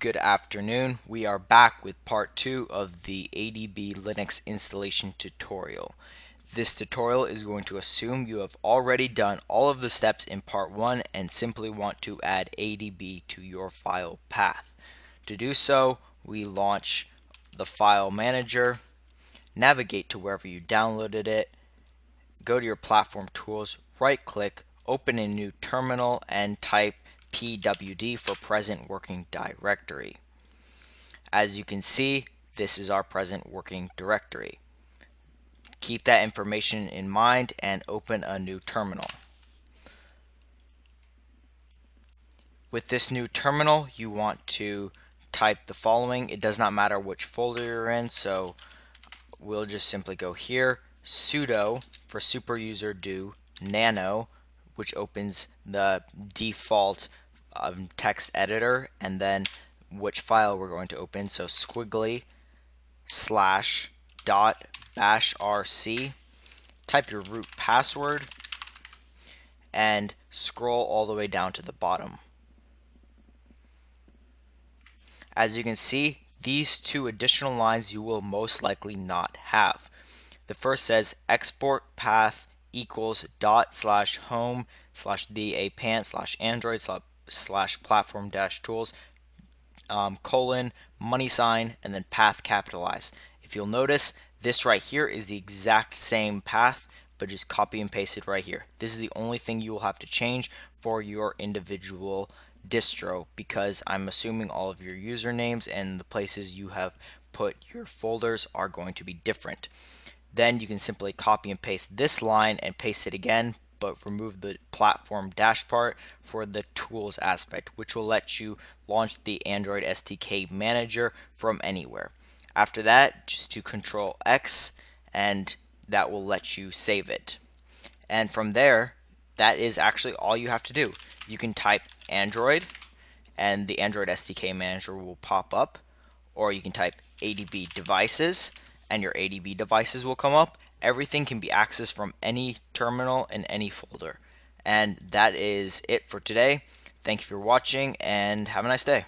Good afternoon. We are back with part two of the ADB Linux installation tutorial. This tutorial is going to assume you have already done all of the steps in part one and simply want to add ADB to your file path. To do so, we launch the file manager, navigate to wherever you downloaded it, go to your platform tools, right click, open a new terminal and type pwd for present working directory. As you can see, this is our present working directory. Keep that information in mind and open a new terminal. With this new terminal, you want to type the following. It does not matter which folder you're in, so we'll just simply go here, sudo for super user do nano, which opens the default um, text editor and then which file we're going to open. So squiggly slash dot bash rc. Type your root password and scroll all the way down to the bottom. As you can see, these two additional lines you will most likely not have. The first says export path equals dot slash home slash the a pant slash android slash slash platform dash tools um, colon money sign and then path capitalized. If you'll notice this right here is the exact same path but just copy and paste it right here. This is the only thing you will have to change for your individual distro because I'm assuming all of your usernames and the places you have put your folders are going to be different. Then you can simply copy and paste this line and paste it again but remove the platform dash part for the tools aspect, which will let you launch the Android SDK manager from anywhere. After that, just do control X and that will let you save it. And from there, that is actually all you have to do. You can type Android and the Android SDK manager will pop up or you can type ADB devices and your ADB devices will come up everything can be accessed from any terminal in any folder. And that is it for today. Thank you for watching and have a nice day.